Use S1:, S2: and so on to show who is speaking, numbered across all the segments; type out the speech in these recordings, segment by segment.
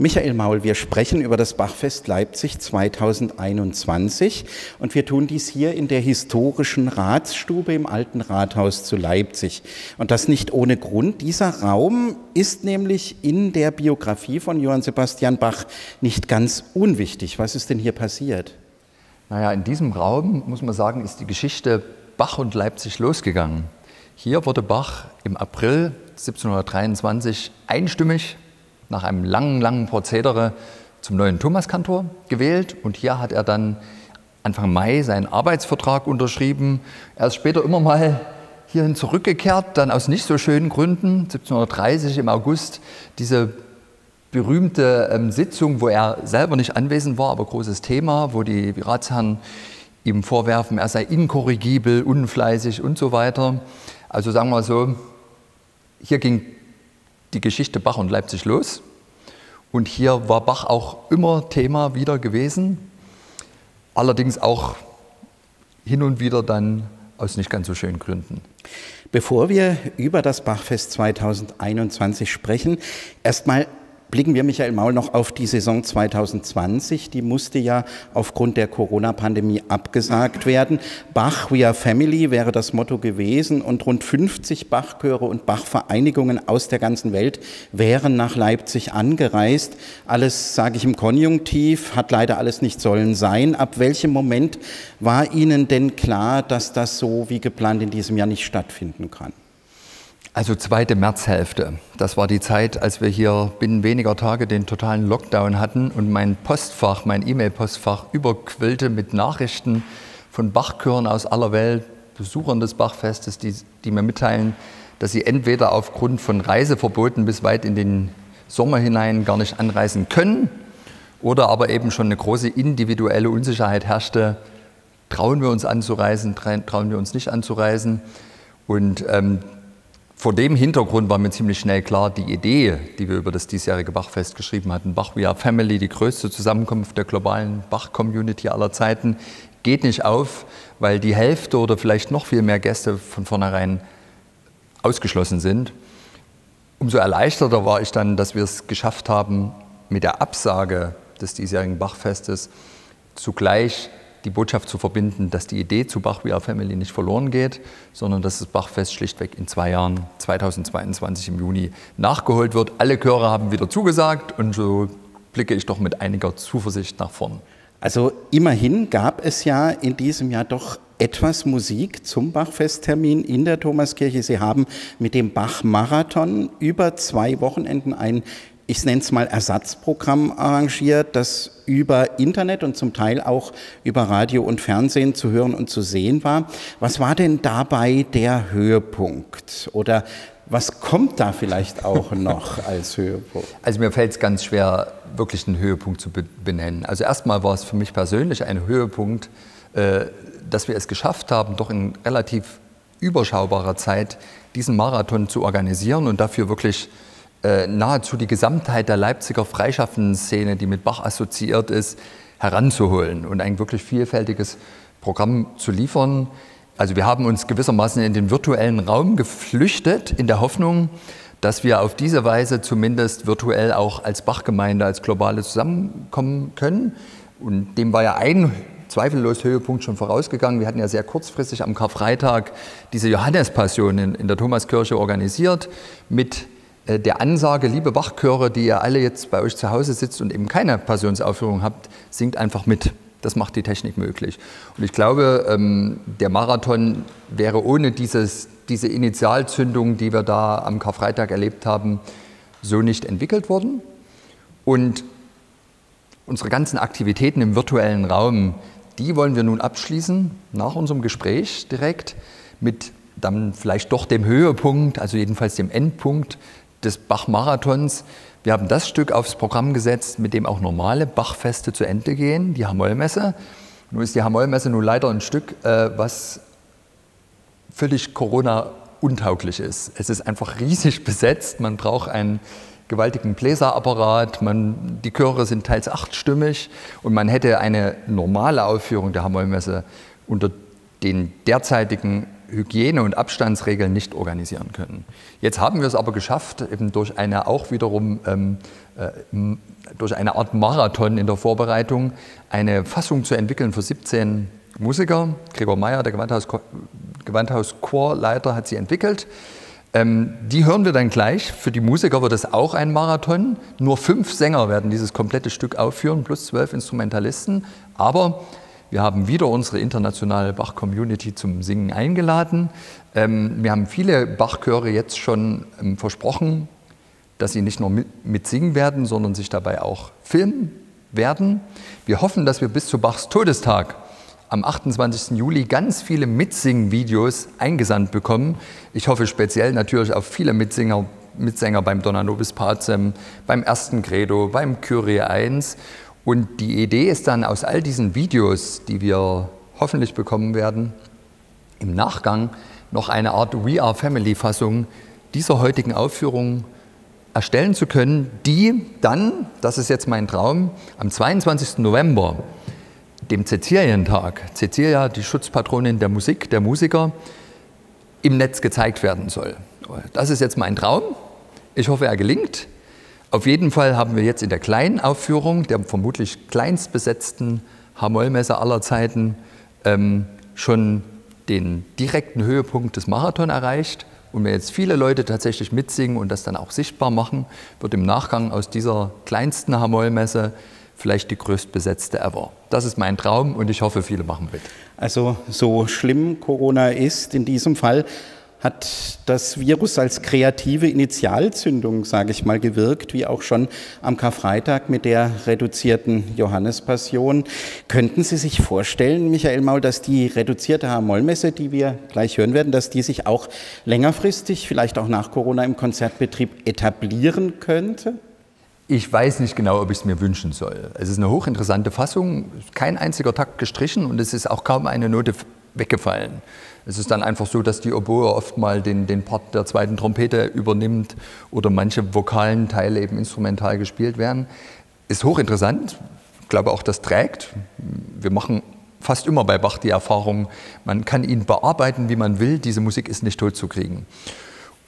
S1: Michael Maul, wir sprechen über das Bachfest Leipzig 2021 und wir tun dies hier in der historischen Ratsstube im Alten Rathaus zu Leipzig. Und das nicht ohne Grund. Dieser Raum ist nämlich in der Biografie von Johann Sebastian Bach nicht ganz unwichtig. Was ist denn hier passiert?
S2: Naja, in diesem Raum, muss man sagen, ist die Geschichte Bach und Leipzig losgegangen. Hier wurde Bach im April 1723 einstimmig nach einem langen, langen Prozedere zum neuen Thomaskantor gewählt und hier hat er dann Anfang Mai seinen Arbeitsvertrag unterschrieben. Er ist später immer mal hierhin zurückgekehrt, dann aus nicht so schönen Gründen, 1730 im August, diese berühmte ähm, Sitzung, wo er selber nicht anwesend war, aber großes Thema, wo die Ratsherren ihm vorwerfen, er sei inkorrigibel, unfleißig und so weiter. Also sagen wir so, hier ging die Geschichte Bach und Leipzig los. Und hier war Bach auch immer Thema wieder gewesen, allerdings auch hin und wieder dann aus nicht ganz so schönen Gründen.
S1: Bevor wir über das Bachfest 2021 sprechen, erstmal Blicken wir, Michael Maul, noch auf die Saison 2020. Die musste ja aufgrund der Corona-Pandemie abgesagt werden. Bach, We Are Family wäre das Motto gewesen und rund 50 Bachchöre und Bachvereinigungen aus der ganzen Welt wären nach Leipzig angereist. Alles, sage ich im Konjunktiv, hat leider alles nicht sollen sein. Ab welchem Moment war Ihnen denn klar, dass das so wie geplant in diesem Jahr nicht stattfinden kann?
S2: Also zweite Märzhälfte. Das war die Zeit, als wir hier binnen weniger Tage den totalen Lockdown hatten und mein Postfach, mein E-Mail-Postfach überquillte mit Nachrichten von Bachchören aus aller Welt, Besuchern des Bachfestes, die, die mir mitteilen, dass sie entweder aufgrund von Reiseverboten bis weit in den Sommer hinein gar nicht anreisen können oder aber eben schon eine große individuelle Unsicherheit herrschte. Trauen wir uns anzureisen, trauen wir uns nicht anzureisen? Und ähm, vor dem Hintergrund war mir ziemlich schnell klar, die Idee, die wir über das diesjährige Bachfest geschrieben hatten, Bach We Are Family, die größte Zusammenkunft der globalen Bach-Community aller Zeiten, geht nicht auf, weil die Hälfte oder vielleicht noch viel mehr Gäste von vornherein ausgeschlossen sind. Umso erleichterter war ich dann, dass wir es geschafft haben, mit der Absage des diesjährigen Bachfestes zugleich die Botschaft zu verbinden, dass die Idee zu Bach We Are Family nicht verloren geht, sondern dass das Bachfest schlichtweg in zwei Jahren, 2022 im Juni, nachgeholt wird. Alle Chöre haben wieder zugesagt und so blicke ich doch mit einiger Zuversicht nach vorn.
S1: Also immerhin gab es ja in diesem Jahr doch etwas Musik zum Bachfesttermin in der Thomaskirche. Sie haben mit dem Bach-Marathon über zwei Wochenenden ein ich nenne es mal Ersatzprogramm arrangiert, das über Internet und zum Teil auch über Radio und Fernsehen zu hören und zu sehen war. Was war denn dabei der Höhepunkt? Oder was kommt da vielleicht auch noch als Höhepunkt?
S2: Also mir fällt es ganz schwer, wirklich einen Höhepunkt zu benennen. Also erstmal war es für mich persönlich ein Höhepunkt, äh, dass wir es geschafft haben, doch in relativ überschaubarer Zeit diesen Marathon zu organisieren und dafür wirklich nahezu die Gesamtheit der Leipziger freischaffenden Szene, die mit Bach assoziiert ist, heranzuholen und ein wirklich vielfältiges Programm zu liefern. Also wir haben uns gewissermaßen in den virtuellen Raum geflüchtet, in der Hoffnung, dass wir auf diese Weise zumindest virtuell auch als Bachgemeinde, als globale zusammenkommen können. Und dem war ja ein zweifellos Höhepunkt schon vorausgegangen. Wir hatten ja sehr kurzfristig am Karfreitag diese Johannespassion in, in der Thomaskirche organisiert mit äh, der Ansage, liebe Wachchöre, die ihr alle jetzt bei euch zu Hause sitzt und eben keine Passionsaufführung habt, singt einfach mit. Das macht die Technik möglich. Und ich glaube, ähm, der Marathon wäre ohne dieses, diese Initialzündung, die wir da am Karfreitag erlebt haben, so nicht entwickelt worden. Und unsere ganzen Aktivitäten im virtuellen Raum, die wollen wir nun abschließen, nach unserem Gespräch direkt, mit dann vielleicht doch dem Höhepunkt, also jedenfalls dem Endpunkt des Bach-Marathons. Wir haben das Stück aufs Programm gesetzt, mit dem auch normale Bachfeste zu Ende gehen, die Hamollmesse. Nun ist die Hamollmesse nun leider ein Stück, äh, was völlig Corona-untauglich ist. Es ist einfach riesig besetzt, man braucht einen gewaltigen Bläserapparat, man, die Chöre sind teils achtstimmig und man hätte eine normale Aufführung der Hamollmesse unter den derzeitigen Hygiene- und Abstandsregeln nicht organisieren können. Jetzt haben wir es aber geschafft, eben durch eine auch wiederum ähm, äh, durch eine Art Marathon in der Vorbereitung eine Fassung zu entwickeln für 17 Musiker. Gregor Meyer, der Gewandhaus-Chorleiter, hat sie entwickelt. Ähm, die hören wir dann gleich. Für die Musiker wird es auch ein Marathon. Nur fünf Sänger werden dieses komplette Stück aufführen, plus zwölf Instrumentalisten. Aber wir haben wieder unsere internationale Bach-Community zum Singen eingeladen. Ähm, wir haben viele Bachchöre jetzt schon ähm, versprochen, dass sie nicht nur mitsingen werden, sondern sich dabei auch filmen werden. Wir hoffen, dass wir bis zu Bachs Todestag am 28. Juli ganz viele Mitsingen-Videos eingesandt bekommen. Ich hoffe speziell natürlich auf viele Mitsinger, Mitsänger beim Donna Nobis Pacem, beim ersten Credo, beim Kyrie 1. Und die Idee ist dann aus all diesen Videos, die wir hoffentlich bekommen werden, im Nachgang noch eine Art We Are Family Fassung dieser heutigen Aufführung erstellen zu können, die dann, das ist jetzt mein Traum, am 22. November dem Cäcilientag, Cecilia, die Schutzpatronin der Musik, der Musiker, im Netz gezeigt werden soll. Das ist jetzt mein Traum. Ich hoffe, er gelingt. Auf jeden Fall haben wir jetzt in der kleinen Aufführung, der vermutlich kleinstbesetzten Hamollmesse aller Zeiten, ähm, schon den direkten Höhepunkt des Marathon erreicht. Und wenn jetzt viele Leute tatsächlich mitsingen und das dann auch sichtbar machen, wird im Nachgang aus dieser kleinsten Hamollmesse vielleicht die größtbesetzte ever. Das ist mein Traum und ich hoffe, viele machen mit.
S1: Also so schlimm Corona ist, in diesem Fall hat das Virus als kreative Initialzündung, sage ich mal, gewirkt, wie auch schon am Karfreitag mit der reduzierten Johannespassion. Könnten Sie sich vorstellen, Michael Maul, dass die reduzierte H-Moll-Messe, die wir gleich hören werden, dass die sich auch längerfristig, vielleicht auch nach Corona im Konzertbetrieb etablieren könnte?
S2: Ich weiß nicht genau, ob ich es mir wünschen soll. Es ist eine hochinteressante Fassung, kein einziger Takt gestrichen und es ist auch kaum eine Note weggefallen. Es ist dann einfach so, dass die Oboe oft mal den, den Part der zweiten Trompete übernimmt oder manche vokalen Teile eben instrumental gespielt werden. Ist hochinteressant. Ich glaube auch, das trägt. Wir machen fast immer bei Bach die Erfahrung, man kann ihn bearbeiten, wie man will. Diese Musik ist nicht tot zu kriegen.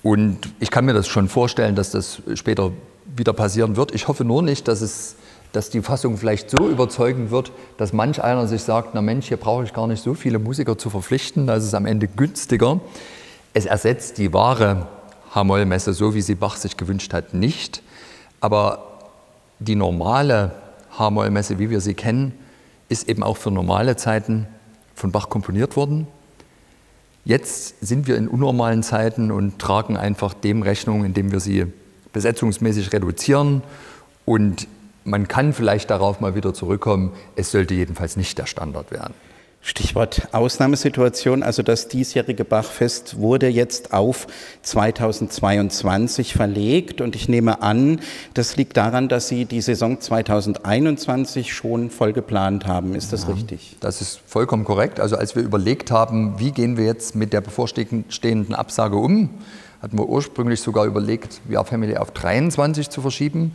S2: Und ich kann mir das schon vorstellen, dass das später wieder passieren wird. Ich hoffe nur nicht, dass, es, dass die Fassung vielleicht so überzeugend wird, dass manch einer sich sagt, na Mensch, hier brauche ich gar nicht so viele Musiker zu verpflichten, da ist am Ende günstiger. Es ersetzt die wahre Hamoll-Messe, so wie sie Bach sich gewünscht hat, nicht. Aber die normale Hamoll-Messe, wie wir sie kennen, ist eben auch für normale Zeiten von Bach komponiert worden. Jetzt sind wir in unnormalen Zeiten und tragen einfach dem Rechnung, indem wir sie besetzungsmäßig reduzieren und man kann vielleicht darauf mal wieder zurückkommen. Es sollte jedenfalls nicht der Standard werden.
S1: Stichwort Ausnahmesituation, also das diesjährige Bachfest wurde jetzt auf 2022 verlegt und ich nehme an, das liegt daran, dass Sie die Saison 2021 schon voll geplant haben. Ist das ja, richtig?
S2: Das ist vollkommen korrekt. Also als wir überlegt haben, wie gehen wir jetzt mit der bevorstehenden Absage um, hatten wir ursprünglich sogar überlegt, VR Family auf 23 zu verschieben.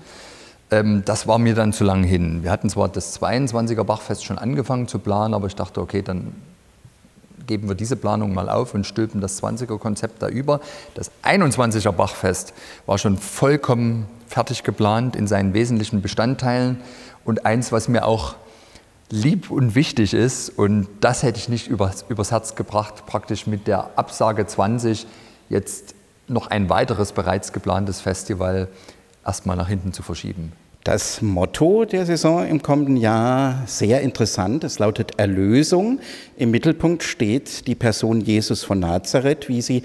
S2: Ähm, das war mir dann zu lang hin. Wir hatten zwar das 22er Bachfest schon angefangen zu planen, aber ich dachte, okay, dann geben wir diese Planung mal auf und stülpen das 20er Konzept da über. Das 21er Bachfest war schon vollkommen fertig geplant in seinen wesentlichen Bestandteilen und eins, was mir auch lieb und wichtig ist und das hätte ich nicht übers, übers Herz gebracht, praktisch mit der Absage 20 jetzt noch ein weiteres bereits geplantes Festival erstmal nach hinten zu verschieben.
S1: Das Motto der Saison im kommenden Jahr sehr interessant. Es lautet Erlösung. Im Mittelpunkt steht die Person Jesus von Nazareth, wie sie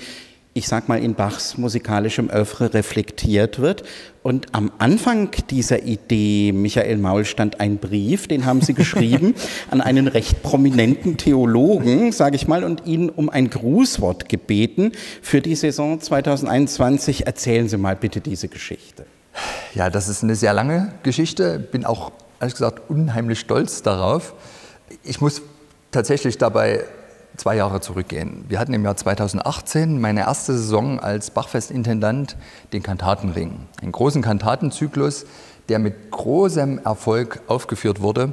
S1: ich sag mal, in Bachs musikalischem Öffre reflektiert wird. Und am Anfang dieser Idee, Michael Maul, stand ein Brief, den haben Sie geschrieben an einen recht prominenten Theologen, sage ich mal, und ihn um ein Grußwort gebeten für die Saison 2021. Erzählen Sie mal bitte diese Geschichte.
S2: Ja, das ist eine sehr lange Geschichte. Bin auch, ehrlich gesagt, unheimlich stolz darauf. Ich muss tatsächlich dabei zwei Jahre zurückgehen. Wir hatten im Jahr 2018 meine erste Saison als Bachfestintendant den Kantatenring. Einen großen Kantatenzyklus, der mit großem Erfolg aufgeführt wurde.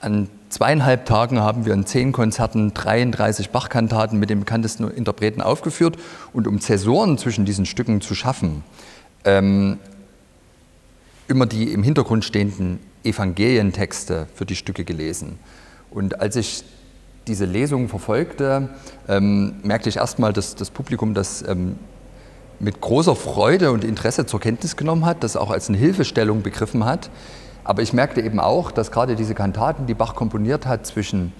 S2: An zweieinhalb Tagen haben wir in zehn Konzerten 33 Bach-Kantaten mit den bekanntesten Interpreten aufgeführt. Und um Zäsuren zwischen diesen Stücken zu schaffen, ähm, immer die im Hintergrund stehenden Evangelientexte für die Stücke gelesen. Und als ich diese Lesung verfolgte, ähm, merkte ich erstmal, dass das Publikum das ähm, mit großer Freude und Interesse zur Kenntnis genommen hat, das auch als eine Hilfestellung begriffen hat. Aber ich merkte eben auch, dass gerade diese Kantaten, die Bach komponiert hat zwischen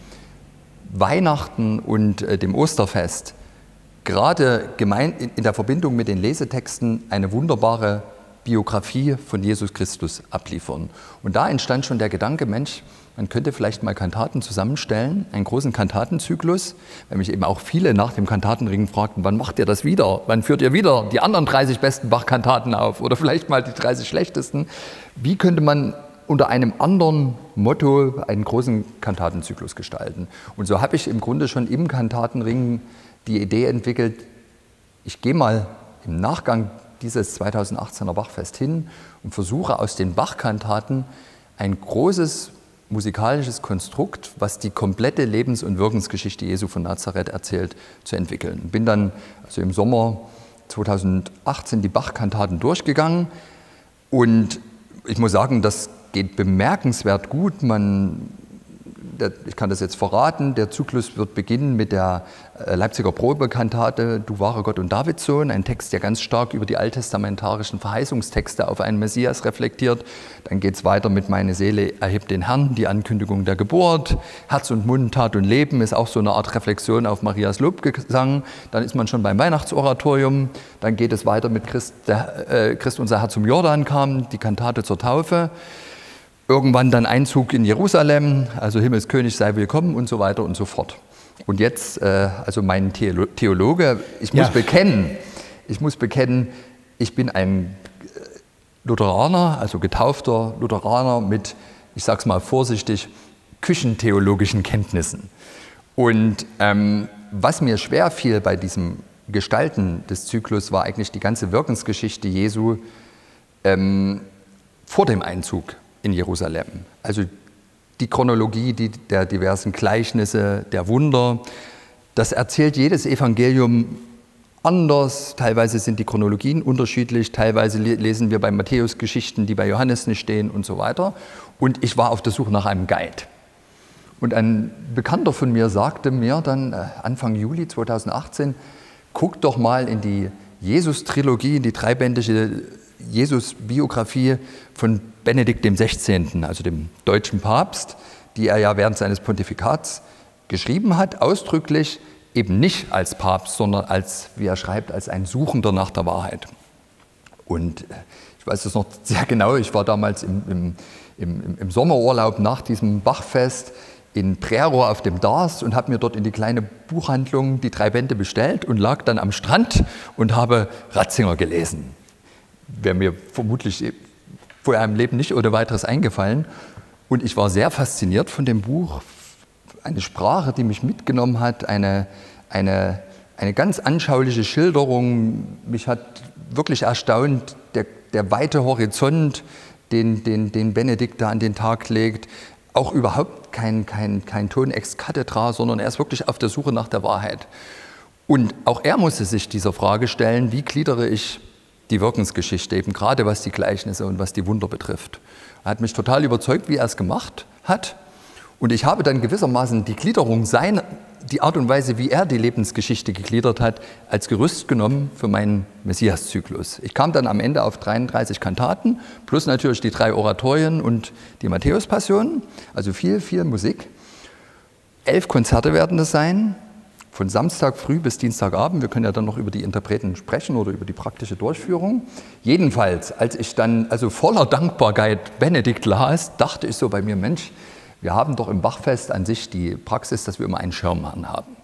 S2: Weihnachten und äh, dem Osterfest, gerade in der Verbindung mit den Lesetexten eine wunderbare Biografie von Jesus Christus abliefern. Und da entstand schon der Gedanke, Mensch, man könnte vielleicht mal Kantaten zusammenstellen, einen großen Kantatenzyklus, weil mich eben auch viele nach dem Kantatenring fragten, wann macht ihr das wieder? Wann führt ihr wieder die anderen 30 besten Bach-Kantaten auf oder vielleicht mal die 30 schlechtesten? Wie könnte man unter einem anderen Motto einen großen Kantatenzyklus gestalten? Und so habe ich im Grunde schon im Kantatenring die Idee entwickelt, ich gehe mal im Nachgang dieses 2018er Bachfest hin und versuche aus den Bachkantaten ein großes musikalisches Konstrukt, was die komplette Lebens- und Wirkensgeschichte Jesu von Nazareth erzählt, zu entwickeln. Bin dann also im Sommer 2018 die Bachkantaten durchgegangen und ich muss sagen, das geht bemerkenswert gut. Man der, ich kann das jetzt verraten, der Zyklus wird beginnen mit der äh, Leipziger Probekantate Du wahre Gott und Davids Sohn, ein Text, der ganz stark über die alttestamentarischen Verheißungstexte auf einen Messias reflektiert. Dann geht es weiter mit Meine Seele erhebt den Herrn, die Ankündigung der Geburt. Herz und Mund, Tat und Leben ist auch so eine Art Reflexion auf Marias Lobgesang. Dann ist man schon beim Weihnachtsoratorium. Dann geht es weiter mit Christ, der, äh, Christ unser Herr zum Jordan kam, die Kantate zur Taufe. Irgendwann dann Einzug in Jerusalem, also Himmelskönig sei willkommen und so weiter und so fort. Und jetzt, äh, also mein Theologe, ich muss ja. bekennen, ich muss bekennen, ich bin ein äh, Lutheraner, also getaufter Lutheraner mit, ich sage es mal vorsichtig, küchentheologischen Kenntnissen. Und ähm, was mir schwer fiel bei diesem Gestalten des Zyklus, war eigentlich die ganze Wirkensgeschichte Jesu ähm, vor dem Einzug in Jerusalem. Also die Chronologie die, der diversen Gleichnisse, der Wunder, das erzählt jedes Evangelium anders. Teilweise sind die Chronologien unterschiedlich, teilweise lesen wir bei Matthäus Geschichten, die bei Johannes nicht stehen und so weiter. Und ich war auf der Suche nach einem Guide. Und ein Bekannter von mir sagte mir dann äh, Anfang Juli 2018, guck doch mal in die Jesus-Trilogie, in die dreibändige Jesus-Biografie von Benedikt XVI., also dem deutschen Papst, die er ja während seines Pontifikats geschrieben hat, ausdrücklich eben nicht als Papst, sondern als, wie er schreibt, als ein Suchender nach der Wahrheit. Und ich weiß das noch sehr genau, ich war damals im, im, im, im Sommerurlaub nach diesem Bachfest in Prero auf dem Dars und habe mir dort in die kleine Buchhandlung die drei Bände bestellt und lag dann am Strand und habe Ratzinger gelesen. Wäre mir vermutlich vorher im Leben nicht ohne weiteres eingefallen. Und ich war sehr fasziniert von dem Buch. Eine Sprache, die mich mitgenommen hat, eine, eine, eine ganz anschauliche Schilderung. Mich hat wirklich erstaunt, der, der weite Horizont, den, den, den Benedikt da an den Tag legt. Auch überhaupt kein, kein, kein Ton ex cathedra, sondern er ist wirklich auf der Suche nach der Wahrheit. Und auch er musste sich dieser Frage stellen, wie gliedere ich die Wirkensgeschichte, eben gerade was die Gleichnisse und was die Wunder betrifft. Er hat mich total überzeugt, wie er es gemacht hat. Und ich habe dann gewissermaßen die Gliederung seiner, die Art und Weise, wie er die Lebensgeschichte gegliedert hat, als Gerüst genommen für meinen Messias-Zyklus. Ich kam dann am Ende auf 33 Kantaten, plus natürlich die drei Oratorien und die Matthäus-Passion, also viel, viel Musik. Elf Konzerte werden das sein, von Samstag früh bis Dienstagabend. Wir können ja dann noch über die Interpreten sprechen oder über die praktische Durchführung. Jedenfalls, als ich dann also voller Dankbarkeit Benedikt las, dachte ich so bei mir, Mensch, wir haben doch im Bachfest an sich die Praxis, dass wir immer einen Schirmherrn haben.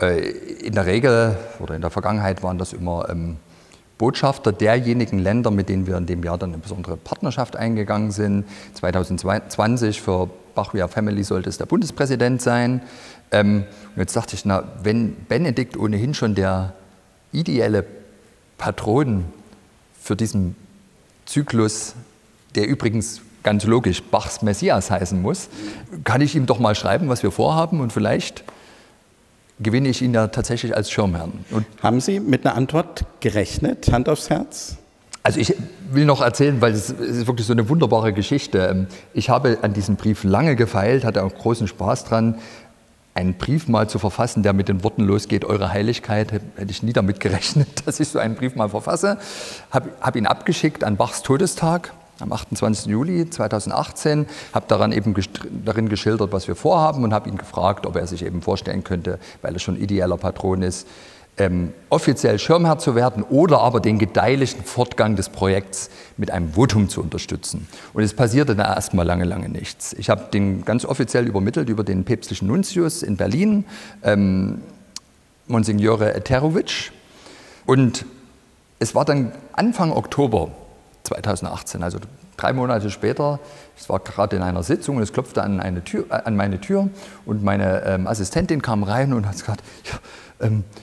S2: Äh, in der Regel oder in der Vergangenheit waren das immer ähm, Botschafter derjenigen Länder, mit denen wir in dem Jahr dann eine besondere Partnerschaft eingegangen sind. 2020 für Bach We Family sollte es der Bundespräsident sein. Ähm, jetzt dachte ich, na, wenn Benedikt ohnehin schon der ideelle Patron für diesen Zyklus, der übrigens ganz logisch Bachs Messias heißen muss, kann ich ihm doch mal schreiben, was wir vorhaben und vielleicht gewinne ich ihn ja tatsächlich als Schirmherrn. Und
S1: Haben Sie mit einer Antwort gerechnet, Hand aufs Herz?
S2: Also ich will noch erzählen, weil es ist wirklich so eine wunderbare Geschichte. Ähm, ich habe an diesem Brief lange gefeilt, hatte auch großen Spaß dran, einen Brief mal zu verfassen, der mit den Worten losgeht, Eure Heiligkeit, hätte ich nie damit gerechnet, dass ich so einen Brief mal verfasse. Habe hab ihn abgeschickt an Bachs Todestag am 28. Juli 2018, habe daran eben darin geschildert, was wir vorhaben und habe ihn gefragt, ob er sich eben vorstellen könnte, weil er schon ideeller Patron ist, ähm, offiziell Schirmherr zu werden oder aber den gedeihlichen Fortgang des Projekts mit einem Votum zu unterstützen. Und es passierte da erstmal lange, lange nichts. Ich habe den ganz offiziell übermittelt über den päpstlichen Nuntius in Berlin, ähm, Monsignore Eterovic. Und es war dann Anfang Oktober 2018, also drei Monate später, ich war gerade in einer Sitzung und es klopfte an, Tür, äh, an meine Tür und meine ähm, Assistentin kam rein und hat gesagt, ja,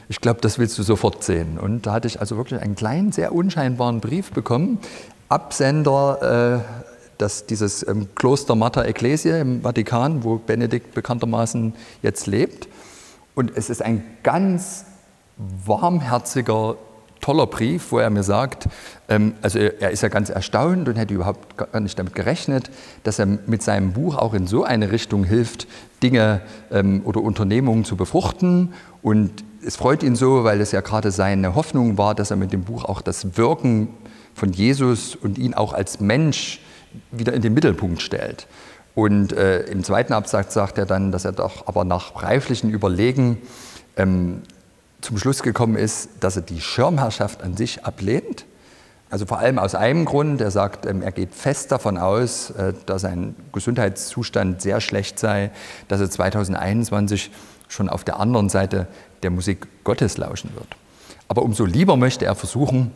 S2: ich glaube, das willst du sofort sehen. Und da hatte ich also wirklich einen kleinen, sehr unscheinbaren Brief bekommen, Absender äh, das, dieses ähm, Kloster Mater Ecclesiae im Vatikan, wo Benedikt bekanntermaßen jetzt lebt. Und es ist ein ganz warmherziger toller Brief, wo er mir sagt, ähm, also er ist ja ganz erstaunt und hätte überhaupt gar nicht damit gerechnet, dass er mit seinem Buch auch in so eine Richtung hilft, Dinge ähm, oder Unternehmungen zu befruchten. Und es freut ihn so, weil es ja gerade seine Hoffnung war, dass er mit dem Buch auch das Wirken von Jesus und ihn auch als Mensch wieder in den Mittelpunkt stellt. Und äh, im zweiten Absatz sagt er dann, dass er doch aber nach reiflichen Überlegen ähm, zum Schluss gekommen ist, dass er die Schirmherrschaft an sich ablehnt. Also vor allem aus einem Grund, er sagt, ähm, er geht fest davon aus, äh, dass sein Gesundheitszustand sehr schlecht sei, dass er 2021 schon auf der anderen Seite der Musik Gottes lauschen wird. Aber umso lieber möchte er versuchen,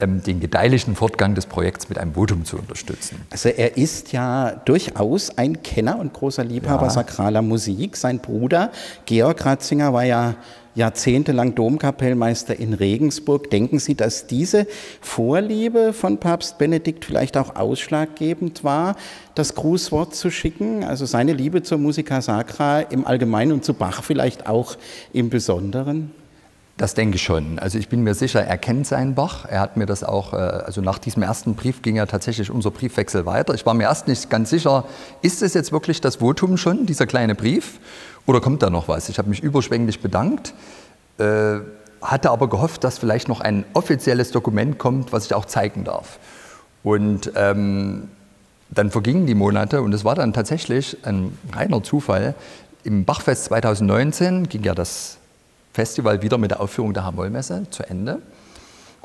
S2: ähm, den gedeihlichen Fortgang des Projekts mit einem Votum zu unterstützen.
S1: Also er ist ja durchaus ein Kenner und großer Liebhaber ja. sakraler Musik. Sein Bruder Georg Ratzinger war ja jahrzehntelang Domkapellmeister in Regensburg. Denken Sie, dass diese Vorliebe von Papst Benedikt vielleicht auch ausschlaggebend war, das Grußwort zu schicken? Also seine Liebe zur Musica Sacra im Allgemeinen und zu Bach vielleicht auch im Besonderen?
S2: Das denke ich schon. Also ich bin mir sicher, er kennt seinen Bach. Er hat mir das auch, äh, also nach diesem ersten Brief ging ja tatsächlich unser Briefwechsel weiter. Ich war mir erst nicht ganz sicher, ist es jetzt wirklich das Votum schon, dieser kleine Brief? Oder kommt da noch was? Ich habe mich überschwänglich bedankt, äh, hatte aber gehofft, dass vielleicht noch ein offizielles Dokument kommt, was ich auch zeigen darf. Und ähm, dann vergingen die Monate und es war dann tatsächlich ein reiner Zufall. Im Bachfest 2019 ging ja das Festival wieder mit der Aufführung der Hamollmesse zu Ende.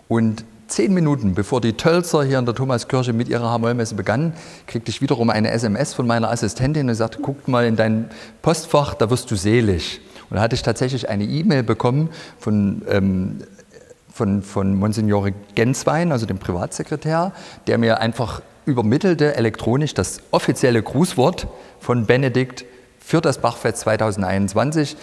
S2: Und zehn Minuten bevor die Tölzer hier in der Thomaskirche mit ihrer Hamollmesse begannen, kriegte ich wiederum eine SMS von meiner Assistentin und sagte, guck mal in dein Postfach, da wirst du selig. Und da hatte ich tatsächlich eine E-Mail bekommen von, ähm, von, von Monsignore Genswein, also dem Privatsekretär, der mir einfach übermittelte elektronisch das offizielle Grußwort von Benedikt für das Bachfest 2021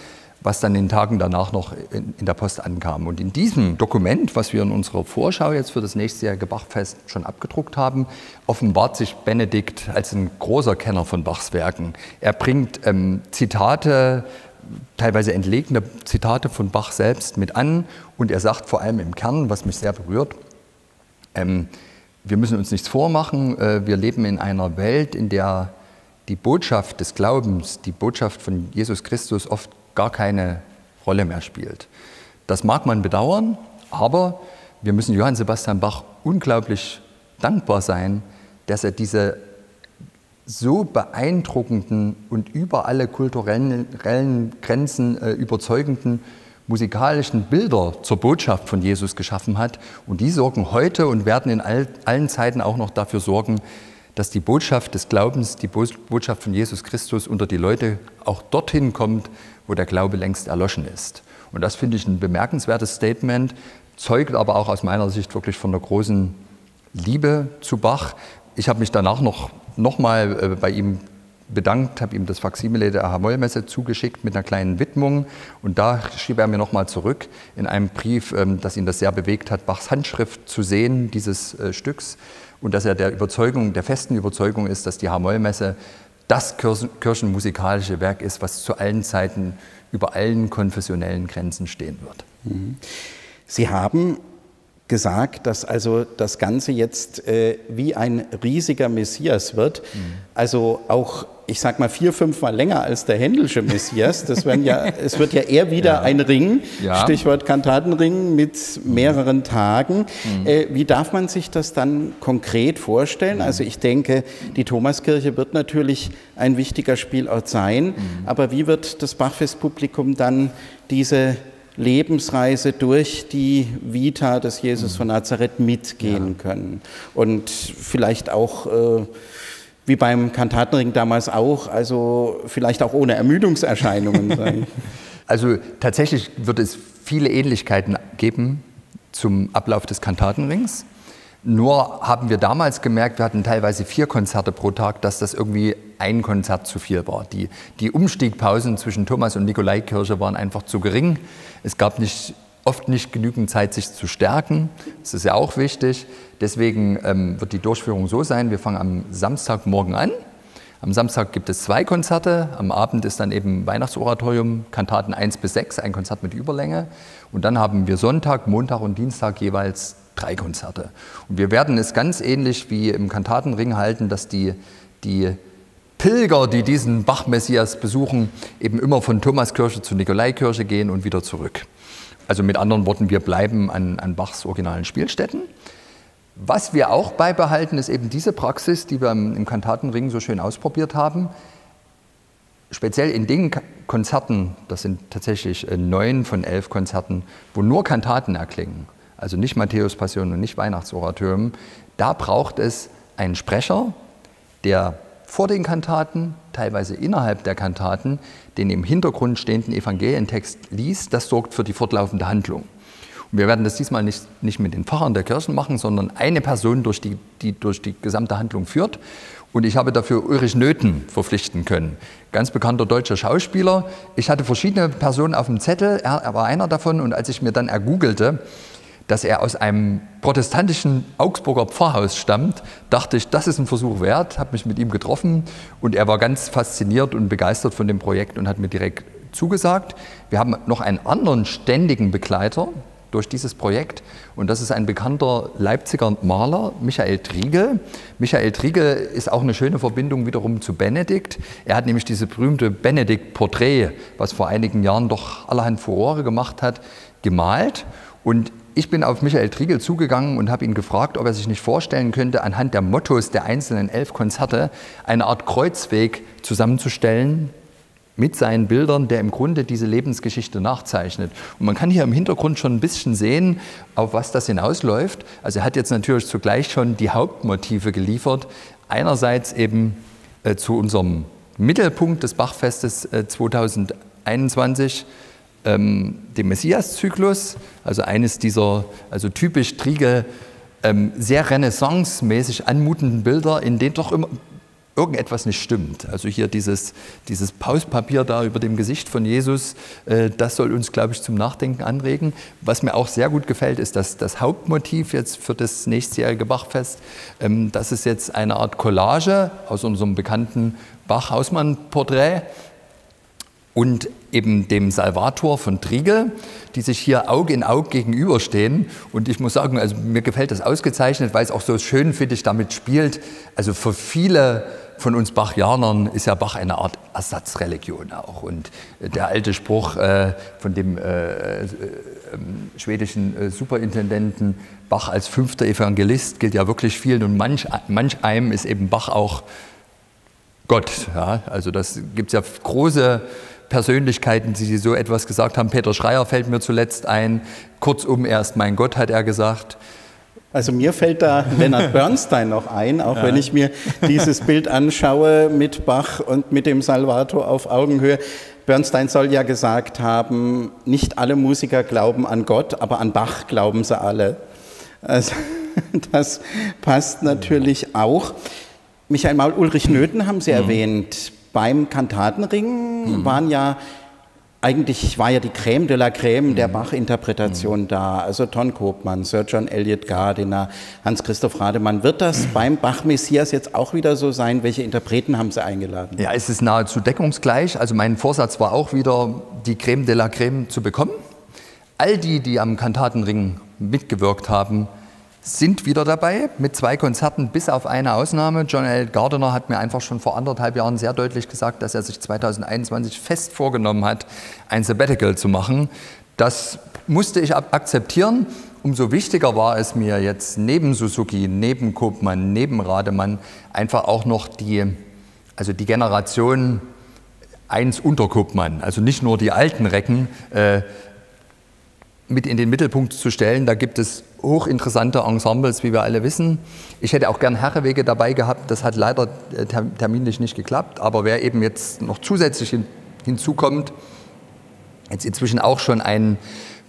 S2: was dann in den Tagen danach noch in, in, der Post ankam. Und in diesem Dokument, was wir in unserer Vorschau jetzt für das nächstjährige Bachfest schon abgedruckt haben, offenbart sich Benedikt als ein großer Kenner von Bachs Werken. Er bringt ähm, Zitate, teilweise entlegene Zitate von Bach selbst mit an und er sagt vor allem im Kern, was mich sehr berührt, ähm, wir müssen uns nichts vormachen, äh, wir leben in einer Welt, in der die Botschaft des Glaubens, die Botschaft von Jesus Christus oft gar keine Rolle mehr spielt. Das mag man bedauern, aber wir müssen Johann Sebastian Bach unglaublich dankbar sein, dass er diese so beeindruckenden und über alle kulturellen Grenzen äh, überzeugenden musikalischen Bilder zur Botschaft von Jesus geschaffen hat. Und die sorgen heute und werden in all, allen Zeiten auch noch dafür sorgen, dass die Botschaft des Glaubens, die Botschaft von Jesus Christus unter die Leute auch dorthin kommt, wo der Glaube längst erloschen ist. Und das finde ich ein bemerkenswertes Statement, zeugt aber auch aus meiner Sicht wirklich von der großen Liebe zu Bach. Ich habe mich danach noch, noch mal äh, bei ihm bedankt, habe ihm das Faksimile der Hamollmesse zugeschickt mit einer kleinen Widmung. Und da schrieb er mir nochmal zurück in einem Brief, ähm, dass ihn das sehr bewegt hat, Bachs Handschrift zu sehen, dieses äh, Stücks. und dass er der Überzeugung, der festen Überzeugung ist, dass die H-Moll-Messe das kirchenmusikalische Werk ist, was zu allen Zeiten über allen konfessionellen Grenzen stehen wird. Mhm.
S1: Sie haben gesagt, dass also das Ganze jetzt äh, wie ein riesiger Messias wird. Mhm. Also auch, ich sag mal, vier, fünfmal länger als der Händelsche Messias. Das werden ja, es wird ja eher wieder ja. ein Ring, ja. Stichwort Kantatenring, mit mehreren Tagen. Mhm. Äh, wie darf man sich das dann konkret vorstellen? Mhm. Also ich denke, die Thomaskirche wird natürlich ein wichtiger Spielort sein, mhm. aber wie wird das Bachfestpublikum dann diese Lebensreise durch die Vita des Jesus von Nazareth mitgehen ja. können. Und vielleicht auch, äh, wie beim Kantatenring damals auch, also vielleicht auch ohne Ermüdungserscheinungen sein.
S2: Also tatsächlich wird es viele Ähnlichkeiten geben zum Ablauf des Kantatenrings. Nur haben wir damals gemerkt, wir hatten teilweise vier Konzerte pro Tag, dass das irgendwie ein Konzert zu viel war. Die, die Umstiegpausen zwischen Thomas und Nikolaikirche waren einfach zu gering. Es gab nicht, oft nicht genügend Zeit, sich zu stärken. Das ist ja auch wichtig. Deswegen ähm, wird die Durchführung so sein, wir fangen am Samstagmorgen an. Am Samstag gibt es zwei Konzerte, am Abend ist dann eben Weihnachtsoratorium, Kantaten 1 bis 6, ein Konzert mit Überlänge. Und dann haben wir Sonntag, Montag und Dienstag jeweils drei Konzerte. Und wir werden es ganz ähnlich wie im Kantatenring halten, dass die, die Pilger, die diesen Bach-Messias besuchen, eben immer von Thomaskirche zu Nikolaikirche gehen und wieder zurück. Also mit anderen Worten, wir bleiben an, an Bachs originalen Spielstätten. Was wir auch beibehalten, ist eben diese Praxis, die wir im Kantatenring so schön ausprobiert haben. Speziell in den Konzerten, das sind tatsächlich äh, neun von elf Konzerten, wo nur Kantaten erklingen, also nicht Matthäus-Passion und nicht Weihnachtsoratorium, da braucht es einen Sprecher, der vor den Kantaten, teilweise innerhalb der Kantaten, den im Hintergrund stehenden Evangelientext liest. Das sorgt für die fortlaufende Handlung. Und wir werden das diesmal nicht, nicht mit den Pfarrern der Kirchen machen, sondern eine Person, durch die, die durch die gesamte Handlung führt. Und ich habe dafür Ulrich Nöthen verpflichten können. Ganz bekannter deutscher Schauspieler. Ich hatte verschiedene Personen auf dem Zettel, er, er war einer davon. Und als ich mir dann ergoogelte, dass er aus einem protestantischen Augsburger Pfarrhaus stammt, dachte ich, das ist ein Versuch wert, habe mich mit ihm getroffen und er war ganz fasziniert und begeistert von dem Projekt und hat mir direkt zugesagt. Wir haben noch einen anderen ständigen Begleiter durch dieses Projekt und das ist ein bekannter Leipziger Maler, Michael Triegel. Michael Triegel ist auch eine schöne Verbindung wiederum zu Benedikt. Er hat nämlich diese berühmte Benedikt-Porträt, was vor einigen Jahren doch allerhand Furore gemacht hat, gemalt und ich bin auf Michael Triegel zugegangen und habe ihn gefragt, ob er sich nicht vorstellen könnte, anhand der Mottos der einzelnen elf Konzerte eine Art Kreuzweg zusammenzustellen mit seinen Bildern, der im Grunde diese Lebensgeschichte nachzeichnet. Und man kann hier im Hintergrund schon ein bisschen sehen, auf was das hinausläuft. Also er hat jetzt natürlich zugleich schon die Hauptmotive geliefert. Einerseits eben äh, zu unserem Mittelpunkt des Bachfestes äh, 2021 ähm, dem Messias-Zyklus, also eines dieser also typisch Triege, ähm, sehr renaissance-mäßig anmutenden Bilder, in denen doch immer irgendetwas nicht stimmt. Also hier dieses, dieses Pauspapier da über dem Gesicht von Jesus, äh, das soll uns, glaube ich, zum Nachdenken anregen. Was mir auch sehr gut gefällt, ist dass das Hauptmotiv jetzt für das nächstjährige Bachfest. Ähm, das ist jetzt eine Art Collage aus unserem bekannten Bach-Hausmann-Porträt und eben dem Salvator von Triegel, die sich hier Auge in Auge gegenüberstehen. Und ich muss sagen, also mir gefällt das ausgezeichnet, weil es auch so schön, finde ich, damit spielt. Also für viele von uns Bachianern ist ja Bach eine Art Ersatzreligion auch. Und der alte Spruch äh, von dem äh, äh, schwedischen äh, Superintendenten, Bach als fünfter Evangelist, gilt ja wirklich vielen. Und manch, manch einem ist eben Bach auch Gott. Ja? Also das gibt es ja große Persönlichkeiten, die so etwas gesagt haben. Peter Schreier fällt mir zuletzt ein. Kurzum, er ist mein Gott, hat er gesagt.
S1: Also mir fällt da Leonard Bernstein noch ein, auch ja. wenn ich mir dieses Bild anschaue mit Bach und mit dem Salvator auf Augenhöhe. Bernstein soll ja gesagt haben, nicht alle Musiker glauben an Gott, aber an Bach glauben sie alle. Also das passt natürlich auch. Michael Maul, Ulrich Nöthen haben Sie mhm. erwähnt beim Kantatenring mhm. waren ja eigentlich war ja die Crème de la Crème der mhm. Bach-Interpretation mhm. da. Also Ton Kopmann, Sir John Elliott Gardiner, Hans-Christoph Rademann. Wird das mhm. beim Bach-Messias jetzt auch wieder so sein? Welche Interpreten haben Sie eingeladen?
S2: Ja, es ist nahezu deckungsgleich. Also mein Vorsatz war auch wieder, die Crème de la Crème zu bekommen. All die, die am Kantatenring mitgewirkt haben, sind wieder dabei mit zwei Konzerten, bis auf eine Ausnahme. John L. Gardiner hat mir einfach schon vor anderthalb Jahren sehr deutlich gesagt, dass er sich 2021 fest vorgenommen hat, ein Sabbatical zu machen. Das musste ich akzeptieren. Umso wichtiger war es mir jetzt neben Suzuki, neben Kopmann, neben Rademann einfach auch noch die, also die Generation 1 unter Kopmann, also nicht nur die alten Recken, äh, mit in den Mittelpunkt zu stellen. Da gibt es hochinteressante Ensembles, wie wir alle wissen. Ich hätte auch gern Herrewege dabei gehabt, das hat leider äh, terminlich nicht geklappt, aber wer eben jetzt noch zusätzlich hin, hinzukommt, jetzt inzwischen auch schon ein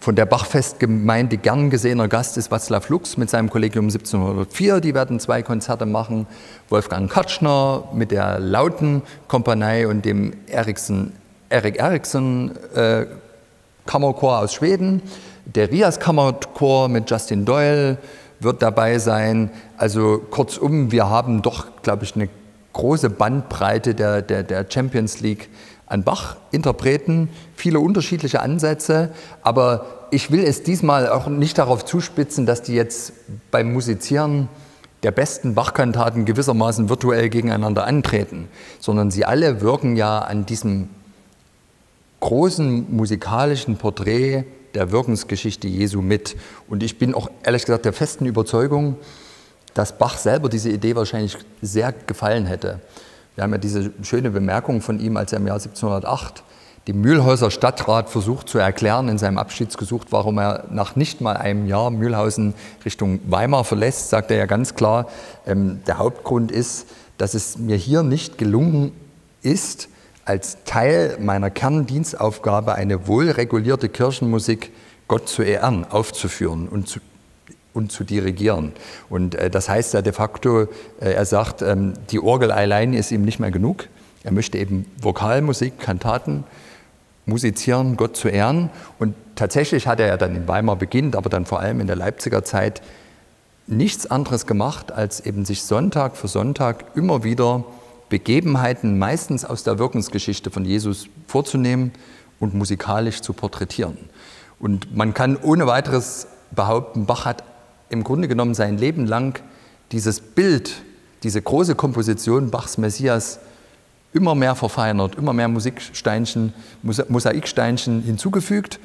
S2: von der Bachfestgemeinde gern gesehener Gast ist Václav Lux mit seinem Kollegium 1704. Die werden zwei Konzerte machen. Wolfgang Katschner mit der Lauten Kompanie und dem Eriksen, Erik Eriksen äh, Kammerchor aus Schweden. Der Rias Kammerchor mit Justin Doyle wird dabei sein. Also kurzum, wir haben doch, glaube ich, eine große Bandbreite der, der, der Champions League an Bach-Interpreten, viele unterschiedliche Ansätze, aber ich will es diesmal auch nicht darauf zuspitzen, dass die jetzt beim Musizieren der besten Bach-Kantaten gewissermaßen virtuell gegeneinander antreten, sondern sie alle wirken ja an diesem großen musikalischen Porträt der Wirkungsgeschichte Jesu mit. Und ich bin auch ehrlich gesagt der festen Überzeugung, dass Bach selber diese Idee wahrscheinlich sehr gefallen hätte. Wir haben ja diese schöne Bemerkung von ihm, als er im Jahr 1708 dem Mühlhäuser Stadtrat versucht zu erklären in seinem Abschiedsgesuch, warum er nach nicht mal einem Jahr Mühlhausen Richtung Weimar verlässt, sagt er ja ganz klar, ähm, der Hauptgrund ist, dass es mir hier nicht gelungen ist, als Teil meiner Kerndienstaufgabe eine wohlregulierte Kirchenmusik Gott zu ehren, aufzuführen und zu, und zu dirigieren. Und äh, das heißt ja de facto, äh, er sagt, ähm, die Orgel allein ist ihm nicht mehr genug. Er möchte eben Vokalmusik, Kantaten musizieren, Gott zu ehren. Und tatsächlich hat er ja dann in Weimar beginnt, aber dann vor allem in der Leipziger Zeit nichts anderes gemacht, als eben sich Sonntag für Sonntag immer wieder Begebenheiten meistens aus der Wirkungsgeschichte von Jesus vorzunehmen und musikalisch zu porträtieren. Und man kann ohne weiteres behaupten, Bach hat im Grunde genommen sein Leben lang dieses Bild, diese große Komposition Bachs Messias immer mehr verfeinert, immer mehr Musiksteinchen, Mosaiksteinchen hinzugefügt.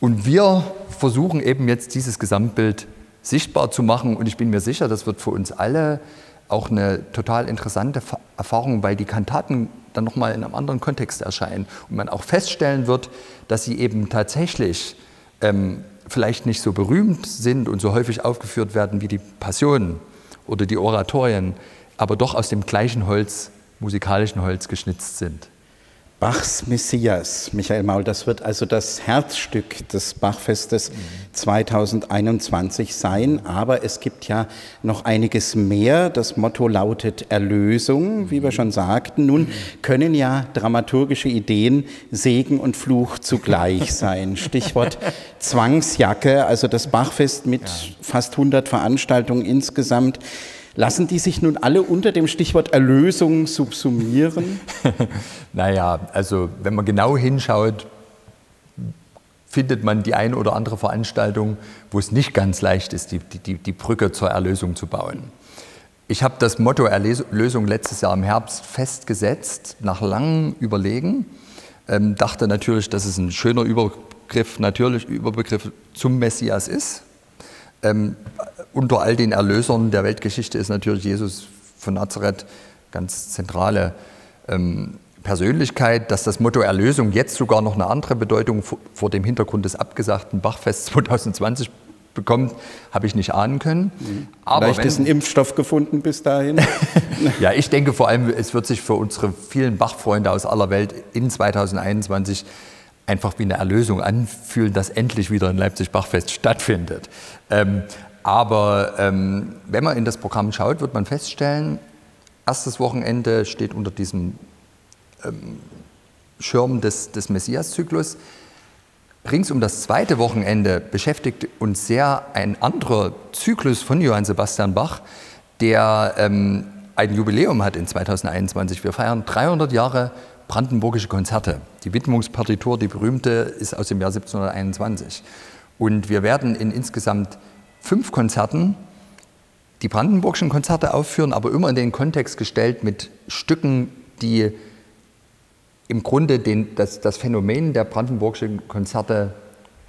S2: Und wir versuchen eben jetzt dieses Gesamtbild sichtbar zu machen. Und ich bin mir sicher, das wird für uns alle auch eine total interessante Erfahrung, weil die Kantaten dann nochmal in einem anderen Kontext erscheinen und man auch feststellen wird, dass sie eben tatsächlich ähm, vielleicht nicht so berühmt sind und so häufig aufgeführt werden wie die Passionen oder die Oratorien, aber doch aus dem gleichen Holz, musikalischen Holz geschnitzt sind.
S1: Bachs Messias, Michael Maul, das wird also das Herzstück des Bachfestes 2021 sein. Aber es gibt ja noch einiges mehr. Das Motto lautet Erlösung, wie wir schon sagten. Nun können ja dramaturgische Ideen Segen und Fluch zugleich sein. Stichwort Zwangsjacke, also das Bachfest mit fast 100 Veranstaltungen insgesamt. Lassen die sich nun alle unter dem Stichwort Erlösung subsumieren?
S2: naja, also wenn man genau hinschaut, findet man die eine oder andere Veranstaltung, wo es nicht ganz leicht ist, die, die, die Brücke zur Erlösung zu bauen. Ich habe das Motto Erlösung letztes Jahr im Herbst festgesetzt, nach langem Überlegen. Ähm, dachte natürlich, dass es ein schöner Überbegriff, natürlich Überbegriff zum Messias ist. Ähm, unter all den Erlösern der Weltgeschichte ist natürlich Jesus von Nazareth ganz zentrale ähm, Persönlichkeit, dass das Motto Erlösung jetzt sogar noch eine andere Bedeutung vor dem Hintergrund des abgesagten Bachfests 2020 bekommt, habe ich nicht ahnen können.
S1: Mhm. Aber Vielleicht wenn, ist ein Impfstoff gefunden bis dahin.
S2: ja, ich denke vor allem, es wird sich für unsere vielen Bachfreunde aus aller Welt in 2021 einfach wie eine Erlösung anfühlen, dass endlich wieder ein Leipzig-Bachfest stattfindet. Ähm, aber ähm, wenn man in das Programm schaut, wird man feststellen, erstes Wochenende steht unter diesem ähm, Schirm des, des Messias-Zyklus. Rings um das zweite Wochenende beschäftigt uns sehr ein anderer Zyklus von Johann Sebastian Bach, der ähm, ein Jubiläum hat in 2021. Wir feiern 300 Jahre brandenburgische Konzerte. Die Widmungspartitur, die berühmte, ist aus dem Jahr 1721. Und wir werden in insgesamt fünf Konzerten die brandenburgischen Konzerte aufführen, aber immer in den Kontext gestellt mit Stücken, die im Grunde den, das, das Phänomen der brandenburgischen Konzerte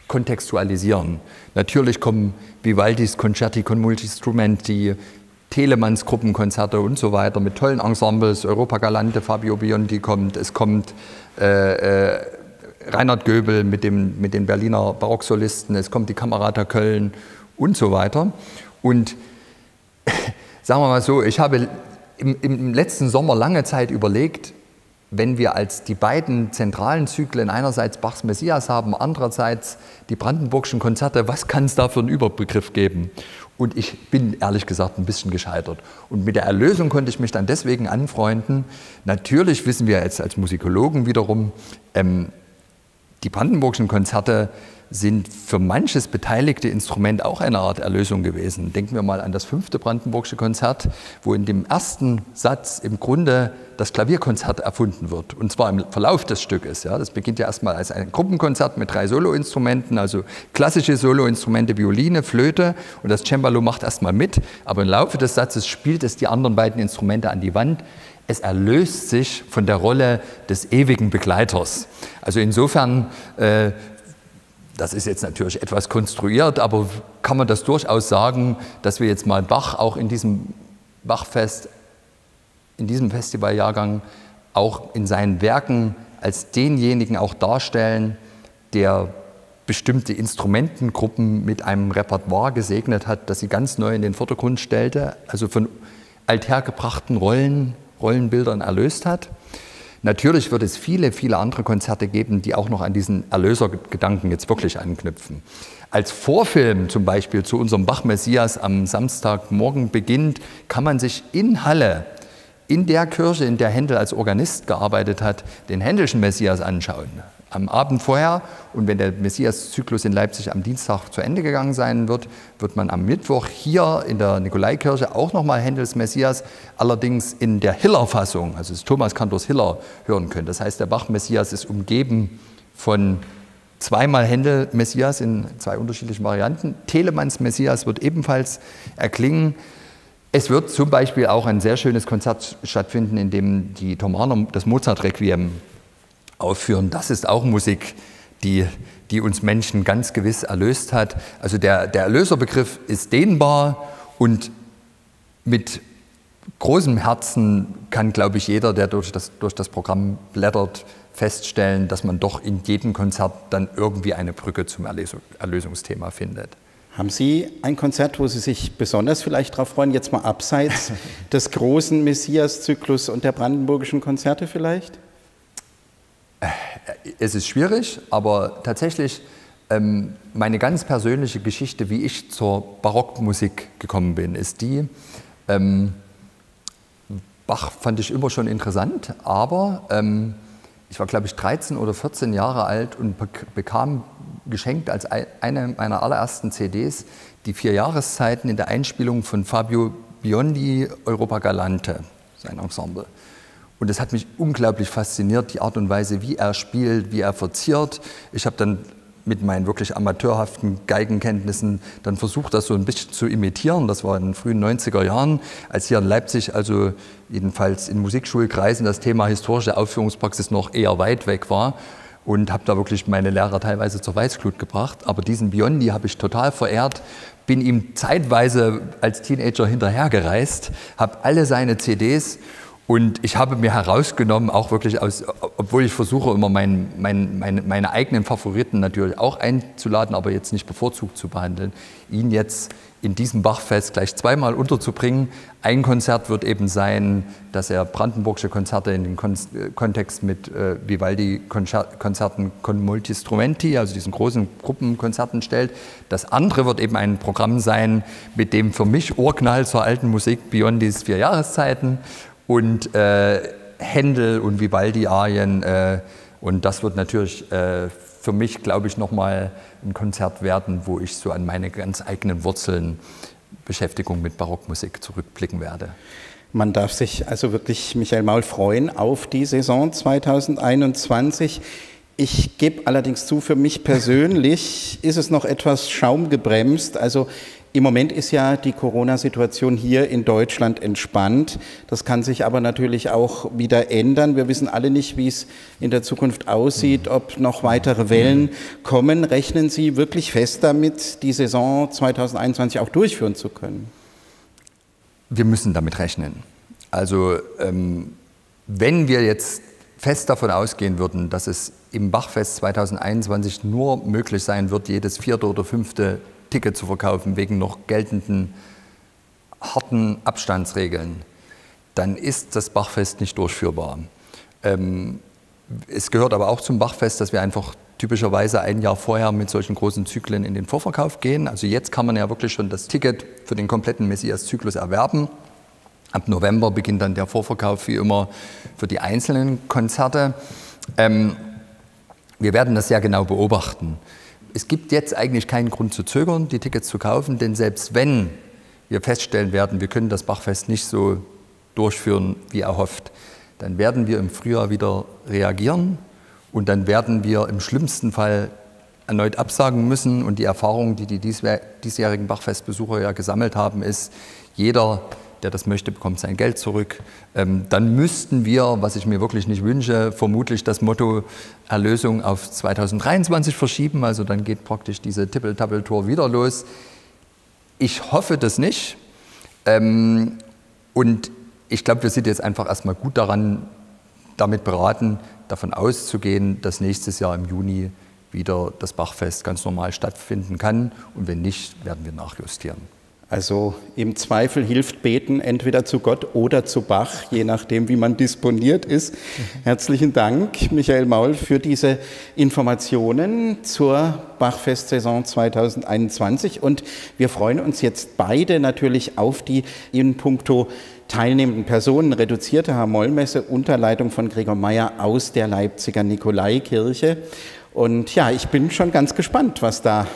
S2: kontextualisieren. Natürlich kommen Vivaldis Concerti con Multistrumenti, Telemanns Gruppenkonzerte und so weiter mit tollen Ensembles, Europa Galante, Fabio Biondi kommt, es kommt äh, äh, Reinhard Göbel mit, dem, mit den Berliner Barocksolisten, es kommt die Kamerata Köln und so weiter. Und sagen wir mal so, ich habe im, im letzten Sommer lange Zeit überlegt, wenn wir als die beiden zentralen Zyklen einerseits Bachs Messias haben, andererseits die Brandenburgischen Konzerte, was kann es da für einen Überbegriff geben? Und ich bin ehrlich gesagt ein bisschen gescheitert. Und mit der Erlösung konnte ich mich dann deswegen anfreunden. Natürlich wissen wir jetzt als Musikologen wiederum, ähm, die Brandenburgischen Konzerte sind für manches beteiligte Instrument auch eine Art Erlösung gewesen. Denken wir mal an das fünfte Brandenburgische Konzert, wo in dem ersten Satz im Grunde das Klavierkonzert erfunden wird. Und zwar im Verlauf des Stückes. Ja. Das beginnt ja erstmal als ein Gruppenkonzert mit drei Soloinstrumenten, also klassische Soloinstrumente, Violine, Flöte und das Cembalo macht erstmal mit. Aber im Laufe des Satzes spielt es die anderen beiden Instrumente an die Wand. Es erlöst sich von der Rolle des ewigen Begleiters. Also insofern äh, das ist jetzt natürlich etwas konstruiert, aber kann man das durchaus sagen, dass wir jetzt mal Bach auch in diesem Bachfest, in diesem Festivaljahrgang auch in seinen Werken als denjenigen auch darstellen, der bestimmte Instrumentengruppen mit einem Repertoire gesegnet hat, das sie ganz neu in den Vordergrund stellte, also von althergebrachten Rollen, Rollenbildern erlöst hat. Natürlich wird es viele, viele andere Konzerte geben, die auch noch an diesen Erlösergedanken jetzt wirklich anknüpfen. Als Vorfilm zum Beispiel zu unserem Bach-Messias am Samstagmorgen beginnt, kann man sich in Halle, in der Kirche, in der Händel als Organist gearbeitet hat, den Händelschen Messias anschauen am Abend vorher und wenn der Messias-Zyklus in Leipzig am Dienstag zu Ende gegangen sein wird, wird man am Mittwoch hier in der Nikolaikirche auch nochmal Händels Messias, allerdings in der Hiller-Fassung, also das Thomas Kantors Hiller, hören können. Das heißt, der Bach-Messias ist umgeben von zweimal Händel Messias in zwei unterschiedlichen Varianten. Telemanns Messias wird ebenfalls erklingen. Es wird zum Beispiel auch ein sehr schönes Konzert stattfinden, in dem die Thomaner das Mozart-Requiem aufführen. Das ist auch Musik, die, die uns Menschen ganz gewiss erlöst hat. Also der, der Erlöserbegriff ist dehnbar und mit großem Herzen kann, glaube ich, jeder, der durch das, durch das Programm blättert, feststellen, dass man doch in jedem Konzert dann irgendwie eine Brücke zum Erlösung, Erlösungsthema findet.
S1: Haben Sie ein Konzert, wo Sie sich besonders vielleicht darauf freuen, jetzt mal abseits des großen Messias-Zyklus und der brandenburgischen Konzerte vielleicht?
S2: Es ist schwierig, aber tatsächlich ähm, meine ganz persönliche Geschichte, wie ich zur Barockmusik gekommen bin, ist die, ähm, Bach fand ich immer schon interessant, aber ähm, ich war, glaube ich, 13 oder 14 Jahre alt und bekam geschenkt als eine meiner allerersten CDs die vier Jahreszeiten in der Einspielung von Fabio Biondi Europa Galante, sein Ensemble. Und es hat mich unglaublich fasziniert, die Art und Weise, wie er spielt, wie er verziert. Ich habe dann mit meinen wirklich amateurhaften Geigenkenntnissen dann versucht, das so ein bisschen zu imitieren. Das war in den frühen 90er Jahren, als hier in Leipzig, also jedenfalls in Musikschulkreisen, das Thema historische Aufführungspraxis noch eher weit weg war. Und habe da wirklich meine Lehrer teilweise zur Weißglut gebracht. Aber diesen Biondi habe ich total verehrt, bin ihm zeitweise als Teenager hinterhergereist, habe alle seine CDs und ich habe mir herausgenommen, auch wirklich aus, obwohl ich versuche immer mein, mein, meine, meine eigenen Favoriten natürlich auch einzuladen, aber jetzt nicht bevorzugt zu behandeln, ihn jetzt in diesem Bachfest gleich zweimal unterzubringen. Ein Konzert wird eben sein, dass er brandenburgische Konzerte in den Kon Kontext mit äh, Vivaldi-Konzerten con multistrumenti, also diesen großen Gruppenkonzerten stellt. Das andere wird eben ein Programm sein, mit dem für mich Urknall zur alten Musik Biondis Vier Jahreszeiten und äh, Händel und Vivaldi-Arien äh, Und das wird natürlich äh, für mich, glaube ich, nochmal ein Konzert werden, wo ich so an meine ganz eigenen Wurzeln Beschäftigung mit Barockmusik zurückblicken werde.
S1: Man darf sich also wirklich, Michael Maul, freuen auf die Saison 2021. Ich gebe allerdings zu, für mich persönlich ist es noch etwas schaumgebremst. Also im Moment ist ja die Corona-Situation hier in Deutschland entspannt. Das kann sich aber natürlich auch wieder ändern. Wir wissen alle nicht, wie es in der Zukunft aussieht, ob noch weitere Wellen kommen. Rechnen Sie wirklich fest damit, die Saison 2021 auch durchführen zu können?
S2: Wir müssen damit rechnen. Also ähm, wenn wir jetzt fest davon ausgehen würden, dass es im Bachfest 2021 nur möglich sein wird, jedes vierte oder fünfte Ticket zu verkaufen wegen noch geltenden harten Abstandsregeln, dann ist das Bachfest nicht durchführbar. Ähm, es gehört aber auch zum Bachfest, dass wir einfach typischerweise ein Jahr vorher mit solchen großen Zyklen in den Vorverkauf gehen. Also jetzt kann man ja wirklich schon das Ticket für den kompletten Messias-Zyklus erwerben. Ab November beginnt dann der Vorverkauf wie immer für die einzelnen Konzerte. Ähm, wir werden das sehr genau beobachten. Es gibt jetzt eigentlich keinen Grund zu zögern, die Tickets zu kaufen, denn selbst wenn wir feststellen werden, wir können das Bachfest nicht so durchführen wie erhofft, dann werden wir im Frühjahr wieder reagieren und dann werden wir im schlimmsten Fall erneut absagen müssen. Und die Erfahrung, die die diesjährigen Bachfestbesucher ja gesammelt haben, ist, jeder der das möchte, bekommt sein Geld zurück. Ähm, dann müssten wir, was ich mir wirklich nicht wünsche, vermutlich das Motto Erlösung auf 2023 verschieben. Also dann geht praktisch diese Tippel-Tappel-Tour wieder los. Ich hoffe das nicht. Ähm, und ich glaube, wir sind jetzt einfach erstmal gut daran, damit beraten, davon auszugehen, dass nächstes Jahr im Juni wieder das Bachfest ganz normal stattfinden kann. Und wenn nicht, werden wir nachjustieren.
S1: Also im Zweifel hilft Beten entweder zu Gott oder zu Bach, je nachdem, wie man disponiert ist. Herzlichen Dank, Michael Maul, für diese Informationen zur Bachfestsaison 2021. Und wir freuen uns jetzt beide natürlich auf die in puncto teilnehmenden Personen reduzierte Hamollmesse unter Leitung von Gregor Meyer aus der Leipziger Nikolaikirche. Und ja, ich bin schon ganz gespannt, was da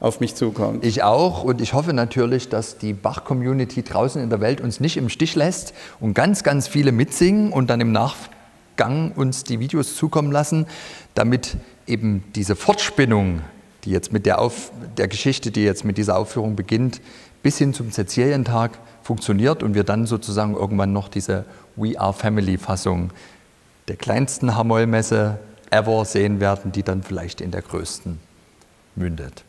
S1: auf mich zukommt.
S2: Ich auch und ich hoffe natürlich, dass die Bach-Community draußen in der Welt uns nicht im Stich lässt und ganz, ganz viele mitsingen und dann im Nachgang uns die Videos zukommen lassen, damit eben diese Fortspinnung, die jetzt mit der, Auf der Geschichte, die jetzt mit dieser Aufführung beginnt, bis hin zum Zezilientag funktioniert und wir dann sozusagen irgendwann noch diese We Are Family Fassung der kleinsten Hamollmesse ever sehen werden, die dann vielleicht in der größten mündet.